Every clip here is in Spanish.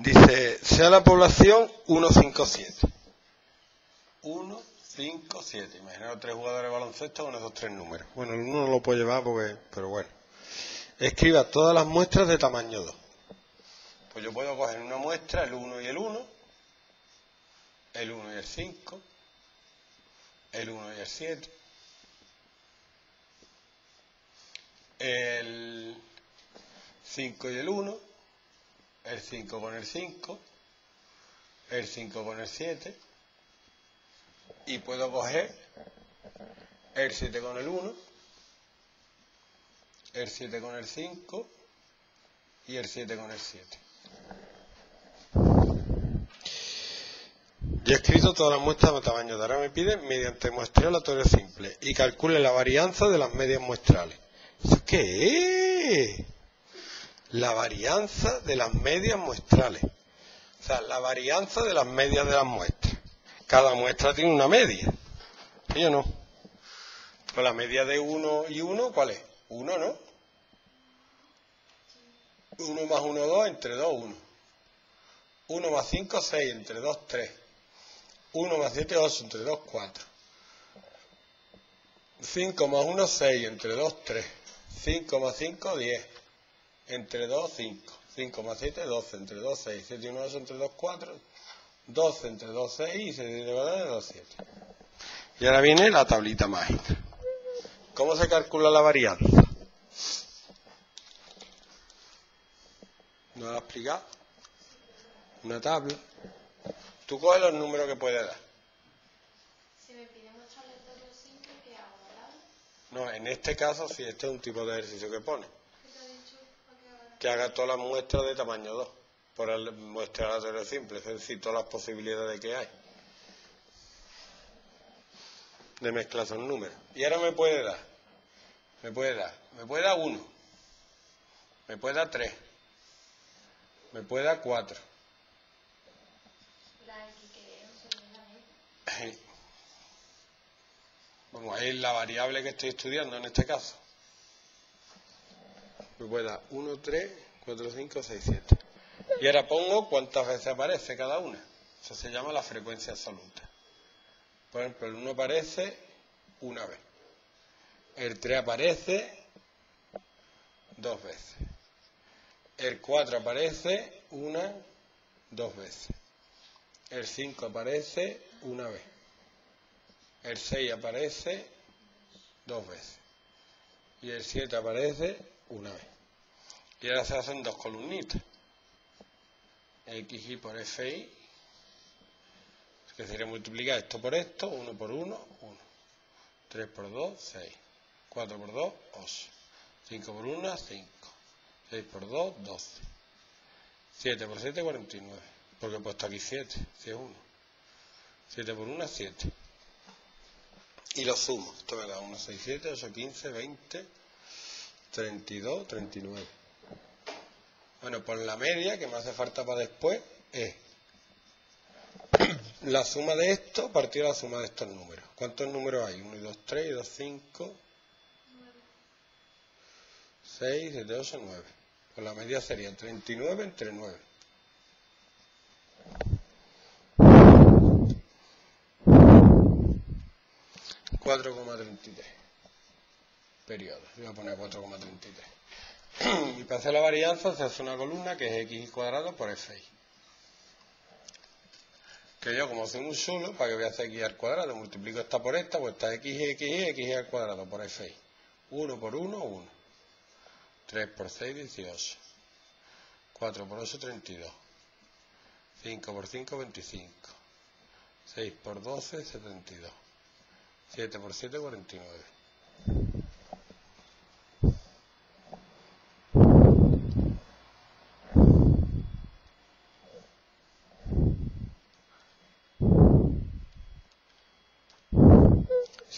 Dice, sea la población 157. 1, 5, 7. Imaginaos tres jugadores de baloncesto con esos tres números. Bueno, el 1 no lo puedo llevar porque, pero bueno. Escriba todas las muestras de tamaño 2. Pues yo puedo coger una muestra, el 1 y el 1, el 1 y el 5, el 1 y el 7, el 5 y el 1, el 5 con el 5, el 5 con el 7, y puedo coger el 7 con el 1, el 7 con el 5 y el 7 con el 7. Ya he escrito todas las muestras de tamaño de ahora me pide mediante muestreo aleatorio simple y calcule la varianza de las medias muestrales. qué es? La varianza de las medias muestrales. O sea, la varianza de las medias de las muestras. Cada muestra tiene una media. ¿Sí o no? Pues la media de 1 y 1, ¿cuál es? 1, ¿no? 1 más 1, 2, entre 2, 1. 1 más 5, 6, entre 2, 3. 1 más 7, 8, entre 2, 4. 5 más 1, 6, entre 2, 3. 5 más 5, 10. Entre 2, 5. 5 más 7, 12. Entre 2, 6. 7 y 1, 8, entre 2, 4. 12 entre 2, 6 y 7 entre 2, 7. Y ahora viene la tablita mágica. ¿Cómo se calcula la varianza? ¿No lo ha explicado? Una tabla. Tú coges los números que puedes dar. Si me pide mucho aleatorio simple, ¿qué hago? No, en este caso, si este es un tipo de ejercicio que pone. ¿Qué te ha dicho? ¿A qué hora? Que haga todas las muestras de tamaño 2. Por el muestra aleatorio simple. Es decir, todas las posibilidades que hay. De mezclar esos números. Y ahora me puede dar. Me puede dar. Me puede dar 1. Me puede dar 3. Me puede dar 4. La X que es, o sea, la E. Vamos, es la variable que estoy estudiando en este caso. Dar 1, 3, 4, 5, 6, 7. Y ahora pongo cuántas veces aparece cada una. Eso se llama la frecuencia absoluta. Por ejemplo, el 1 aparece una vez. El 3 aparece dos veces. El 4 aparece una, dos veces. El 5 aparece una vez. El 6 aparece dos veces. Y el 7 aparece una vez. Y ahora se hacen dos columnitas. XY por FI, que sería multiplicar esto por esto, 1 por 1, 1. 3 por 2, 6. 4 por 2, 8. 5 por 1, 5. 6 por 2, 12. 7 por 7, 49. Porque he puesto aquí 7, si es 1. 7 por 1, 7. Y lo sumo. Esto me da 1, 6, 7, 8, 15, 20, 32, 39. Bueno, pues la media que me hace falta para después es la suma de esto partido de la suma de estos números. ¿Cuántos números hay? 1 y 2, 3 y 2, 5, 6, 7, 8, 9. Pues la media sería 39 entre 9. Cuatro coma treinta y tres. Periodo. Voy a poner 4,33. Y para hacer la varianza se hace una columna que es x cuadrado por fi. Que yo, como soy un solo, ¿para que voy a hacer x al cuadrado? Multiplico esta por esta, pues está x x x al cuadrado por fi. 1 por 1, 1. 3 por 6, 18. 4 por 8, 32. 5 por 5, 25. 6 por 12, 72. 7 por 7, 49.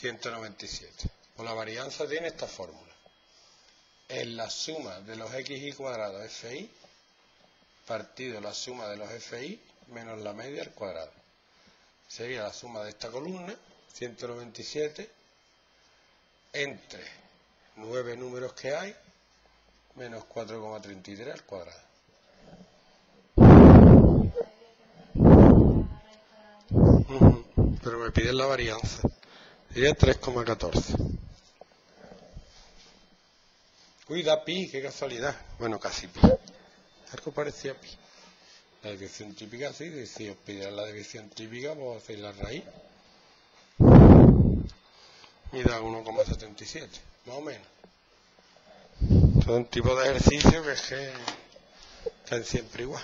197. O la varianza tiene esta fórmula. Es la suma de los xy cuadrado fi partido la suma de los fi menos la media al cuadrado. Sería la suma de esta columna, 197, entre 9 números que hay, menos 4,33 al cuadrado. Pero me piden la varianza. Sería 3,14. Uy, da pi, qué casualidad. Bueno, casi pi. Algo parecía pi. La división típica, sí, si os pidieran la división típica, pues hacéis la raíz. Y da 1,77, más o menos. Son un tipo de ejercicio que es que están siempre igual.